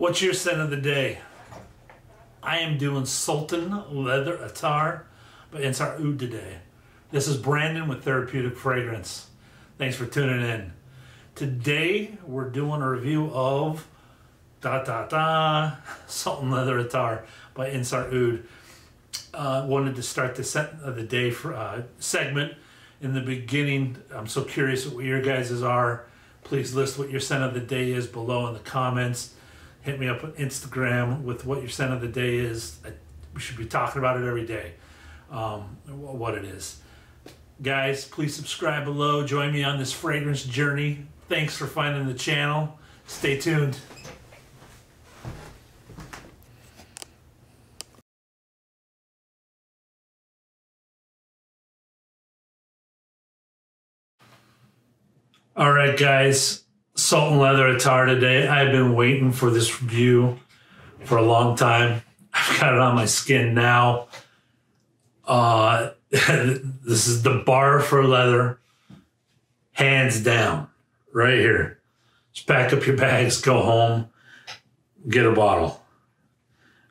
What's your scent of the day? I am doing Sultan Leather Attar by Ensar Oud today. This is Brandon with Therapeutic Fragrance. Thanks for tuning in. Today we're doing a review of da da da Sultan Leather Attar by Ensar Oud. Uh, wanted to start the scent of the day for, uh, segment in the beginning. I'm so curious what your guys's are. Please list what your scent of the day is below in the comments. Hit me up on Instagram with what your scent of the day is. I, we should be talking about it every day. Um, what it is. Guys, please subscribe below. Join me on this fragrance journey. Thanks for finding the channel. Stay tuned. All right, guys. Sultan Leather Attar today. I've been waiting for this review for a long time. I've got it on my skin now. Uh, this is the bar for leather, hands down, right here. Just pack up your bags, go home, get a bottle.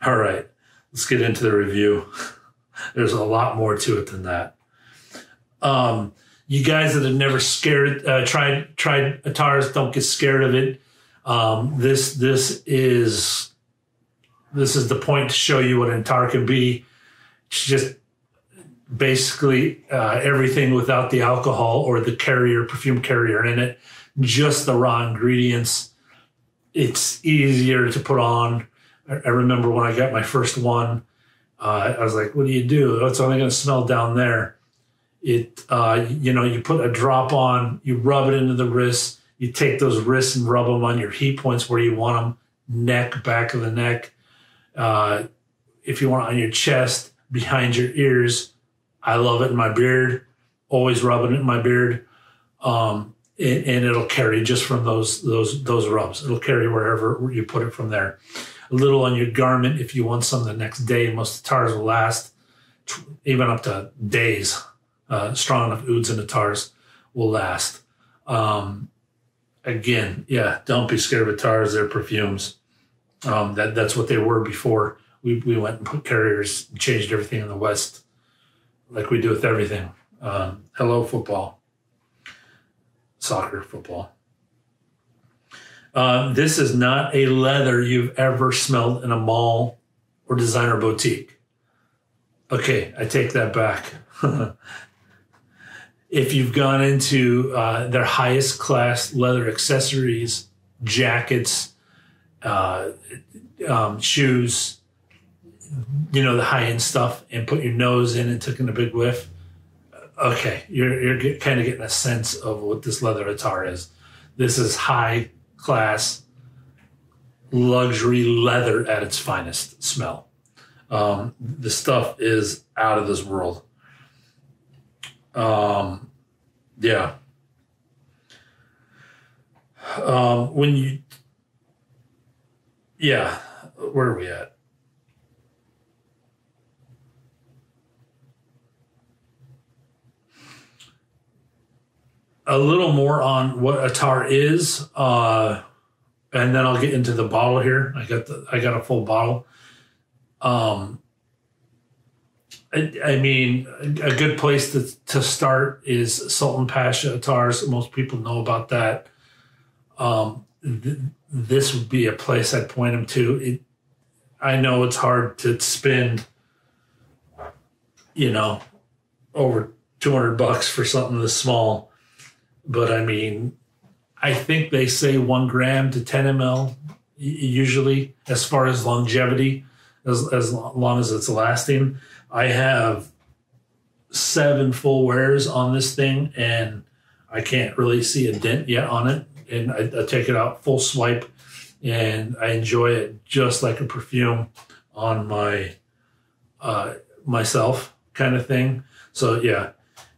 All right, let's get into the review. There's a lot more to it than that. Um, you guys that have never scared uh, tried tried Attars, don't get scared of it. Um, this this is this is the point to show you what an Attar can be. It's just basically uh, everything without the alcohol or the carrier perfume carrier in it, just the raw ingredients. It's easier to put on. I, I remember when I got my first one, uh, I was like, "What do you do? It's only going to smell down there." It uh, you know you put a drop on you rub it into the wrist you take those wrists and rub them on your heat points where you want them neck back of the neck uh, if you want on your chest behind your ears. I love it in my beard always rubbing it in my beard um, and, and, it'll carry just from those those those rubs. It'll carry wherever you put it from there. A little on your garment if you want some the next day most Attars will last even up to days uh, strong enough ouds and attars will last. Um, again, yeah, don't be scared of attars. They're perfumes. Um, that that's what they were before we, we went and put carriers and changed everything in the West, like we do with everything. Um, hello, football, soccer, football. Uh, this is not a leather you've ever smelled in a mall or designer boutique. Okay, I take that back. if you've gone into uh, their highest class leather accessories, jackets, uh, um, shoes, you know, the high end stuff, and put your nose in and took in a big whiff, okay, you're, you're get, kind of getting a sense of what this leather attar is. This is high class luxury leather at its finest smell. Um, the stuff is out of this world. Um, yeah. Um, when you, yeah, where are we at? A little more on what Attar is, uh, and then I'll get into the bottle here. I got the I got a full bottle. Um, I, mean, a good place to, to start is Sultan Pasha Attars. Most people know about that. Um, th- this would be a place I'd point them to. It, I know it's hard to spend, you know, over 200 bucks for something this small. But I mean, I think they say one gram to 10 ml usually as far as longevity, as, as long as it's lasting. I have seven full wears on this thing, and I can't really see a dent yet on it. And I, I take it out full swipe, and I enjoy it just like a perfume on my uh, myself kind of thing. So yeah,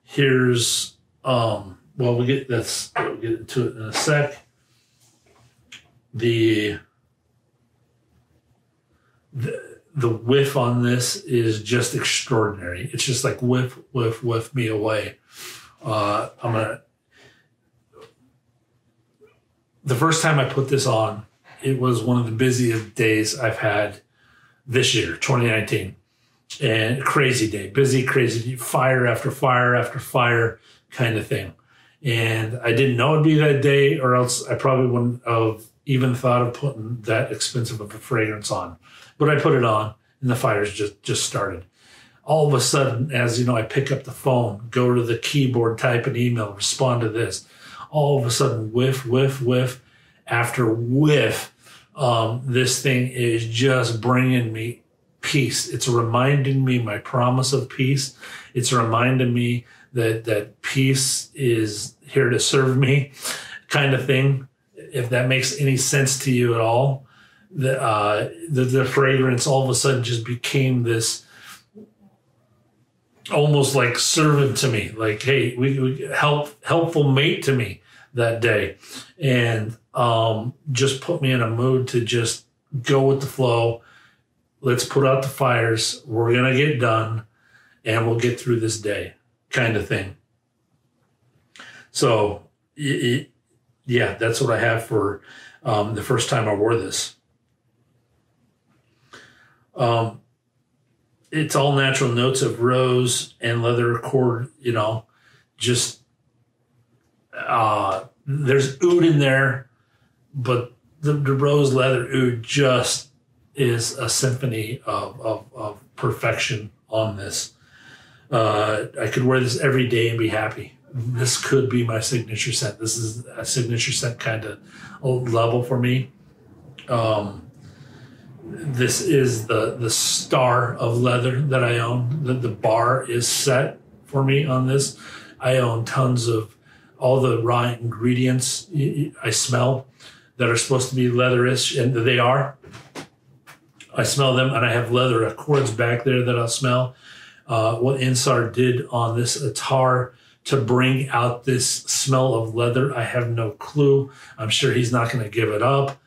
here's um well we get that's we'll get into it in a sec. The, the the whiff on this is just extraordinary. It's just like whiff, whiff, whiff me away. Uh, I'm gonna. The first time I put this on, it was one of the busiest days I've had this year, 2019. And crazy day, busy, crazy, fire after fire after fire kind of thing. And I didn't know it'd be that day, or else I probably wouldn't have even thought of putting that expensive of a fragrance on. But I put it on, and the fires just just started. All of a sudden, as you know, I pick up the phone, go to the keyboard, type an email, respond to this. All of a sudden, whiff, whiff, whiff, after whiff, um, this thing is just bringing me peace. It's reminding me my promise of peace. It's reminding me that that peace is here to serve me, kind of thing. If that makes any sense to you at all, the uh, the, the fragrance all of a sudden just became this almost like servant to me, like hey, we, we help helpful mate to me that day, and um, just put me in a mood to just go with the flow. Let's put out the fires. We're gonna get done, and we'll get through this day kind of thing. So, it, yeah, that's what I have for um, the first time I wore this. Um, it's all natural notes of rose and leather accord, you know, just uh, there's oud in there, but the, the rose leather oud just is a symphony of, of, of perfection on this. Uh, I could wear this every day and be happy. This could be my signature scent. This is a signature scent kind of level for me. Um, this is the the star of leather that I own. The, the bar is set for me on this. I own tons of all the raw ingredients I smell that are supposed to be leatherish, and they are. I smell them, and I have leather accords back there that I'll smell uh, what Ensar did on this Attar to bring out this smell of leather. I have no clue. I'm sure he's not going to give it up.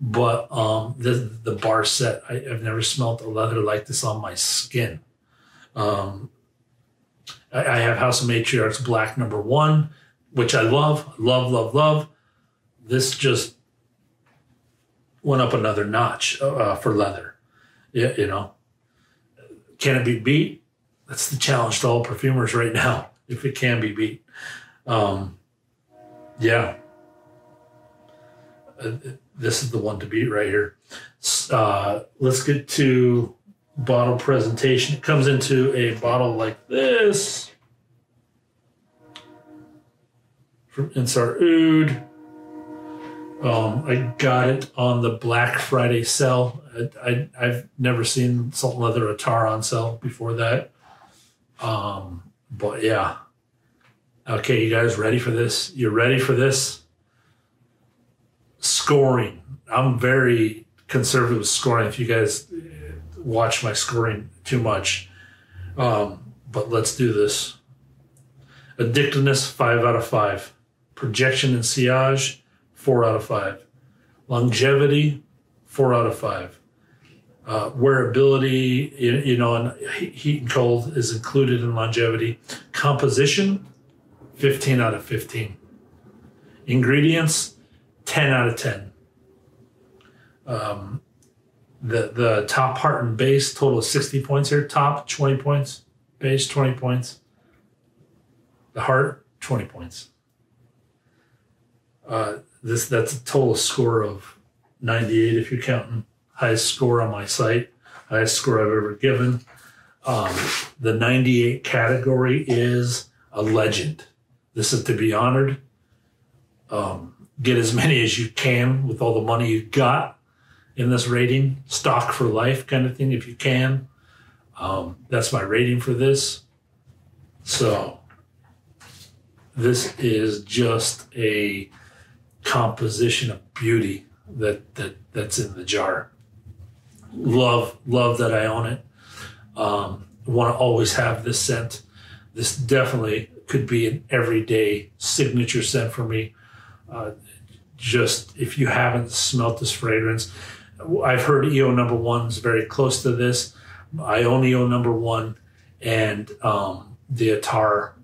But um, the the bar set, I, have never smelled a leather like this on my skin. Um, I, I have House of Matriarchs Black Number One, which I love, love, love, love. This just went up another notch uh, for leather. Yeah, you know, can it be beat? that's the challenge to all perfumers right now, if it can be beat. Um, yeah. Uh, this is the one to beat right here. Uh, let's get to bottle presentation. It comes into a bottle like this from Ensar Oud. Um, I got it on the Black Friday sale. I, have never seen Sultan Leather Attar on sale before that. Um, but yeah. Okay, you guys ready for this? You're ready for this? Scoring. I'm very conservative with scoring. If you guys watch my scoring too much, um, but let's do this. Addictiveness, five out of five. Projection and sillage, four out of five. Longevity, four out of five uh, wearability, you, you know, and heat and cold is included in longevity. Composition, 15 out of 15. Ingredients, 10 out of 10. Um, the the top heart and base total 60 points here. Top 20 points, base 20 points. The heart 20 points. Uh, this that's a total score of 98 if you're counting highest score on my site, highest score I've ever given. Um, the 98 category is a legend. This is to be honored. Um, get as many as you can with all the money you got in this rating, stock for life kind of thing, if you can. Um, that's my rating for this. So, this is just a composition of beauty that, that that's in the jar love love that I own it. Um, Want to always have this scent. This definitely could be an everyday signature scent for me. Uh, just if you haven't smelt this fragrance, I've heard EO number one is very close to this. I own EO number one and um, the Attar.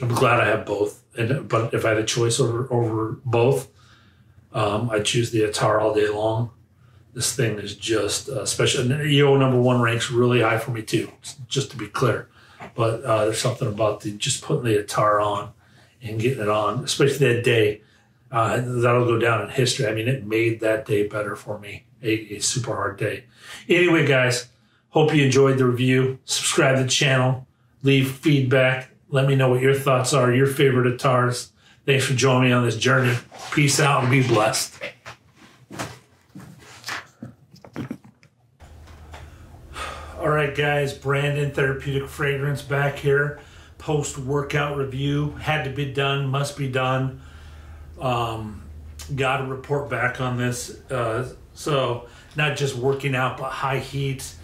I'm glad I have both. And but if I had a choice over over both, Um, I choose the Attar all day long. This thing is just, uh, especially EO number one ranks really high for me too, just to be clear. But uh, there's something about the just putting the Attar on and getting it on, especially that day. Uh, that'll go down in history. I mean, it made that day better for me. A, a super hard day. Anyway, guys, hope you enjoyed the review. Subscribe to the channel, leave feedback. Let me know what your thoughts are, your favorite Attars. Thanks for joining me on this journey. Peace out and be blessed. All right, guys, Brandon Therapeutic Fragrance back here. Post workout review had to be done, must be done. Um, Got to report back on this. Uh, so, not just working out, but high heat.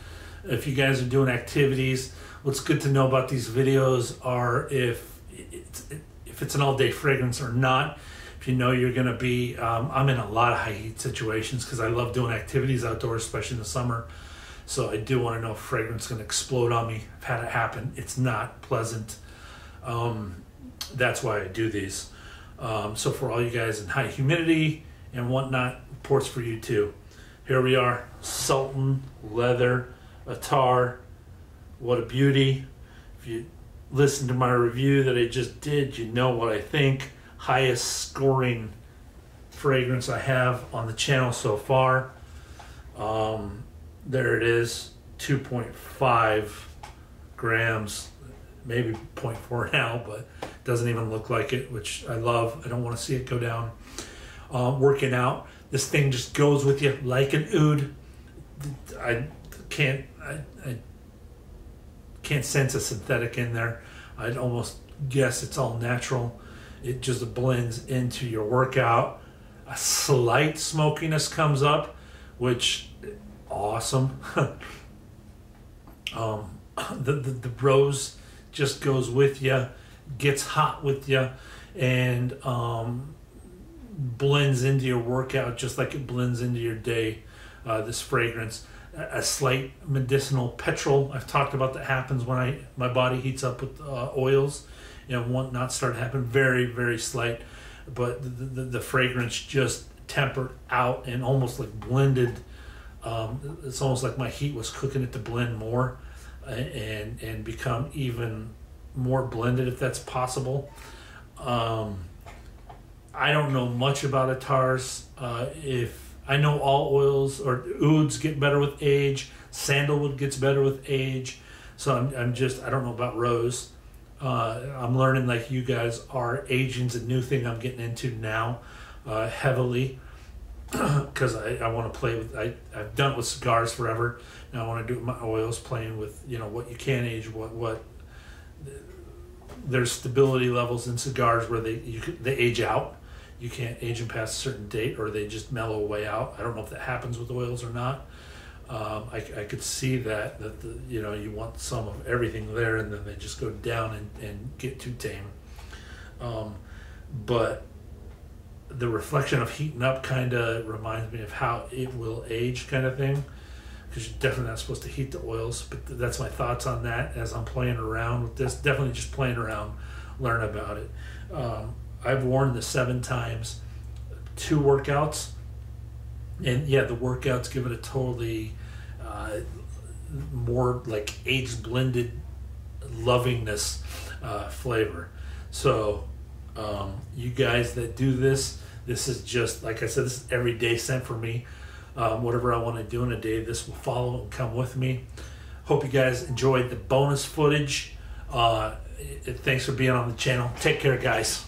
If you guys are doing activities, what's good to know about these videos are if it's, if it's an all day fragrance or not. If you know you're going to be, um, I'm in a lot of high heat situations because I love doing activities outdoors, especially in the summer. So I do want to know if fragrance is going to explode on me. I've had it happen. It's not pleasant. Um, that's why I do these. Um, so for all you guys in high humidity and whatnot, reports for you too. Here we are, Sultan leather, Attar. What a beauty! If you listen to my review that I just did, you know what I think. Highest scoring fragrance I have on the channel so far. Um, there it is 2.5 grams maybe 0.4 now but doesn't even look like it which i love. I don't want to see it go down. Uh, working out this thing just goes with you like an oud i can't I, I can't sense a synthetic in there. I'd almost guess it's all natural. It just blends into your workout. A slight smokiness comes up which awesome. um, the, the, the rose just goes with you, gets hot with you, and um, blends into your workout just like it blends into your day. Uh, this fragrance, a, slight medicinal petrol. I've talked about that happens when I my body heats up with uh, oils, and not start to happen. Very very slight, but the, the, the fragrance just tempered out and almost like blended um, it's almost like my heat was cooking it to blend more and and become even more blended if that's possible. Um, I don't know much about Attars. Uh, if I know all oils or ouds get better with age, sandalwood gets better with age. So I'm, I'm just I don't know about rose. Uh, I'm learning like you guys are. Aging's a new thing I'm getting into now, uh, heavily because I, I want to play with I, I've done it with cigars forever now I want to do my oils playing with you know what you can age what what there's stability levels in cigars where they you they age out. You can't age them past a certain date or they just mellow way out. I don't know if that happens with oils or not. Um, I, I could see that that the, you know you want some of everything there and then they just go down and, and get too tame. Um, but the reflection of heating up kind of reminds me of how it will age, kind of thing. Because you're definitely not supposed to heat the oils, but that's my thoughts on that as I'm playing around with this. Definitely just playing around, learn about it. Um, I've worn the seven times, two workouts, and yeah, the workouts give it a totally uh, more like age blended lovingness uh, flavor. So um, you guys that do this, this is just like I said, this is every day scent for me. Um, whatever I want to do in a day, this will follow and come with me. Hope you guys enjoyed the bonus footage. Uh, thanks for being on the channel. Take care, guys.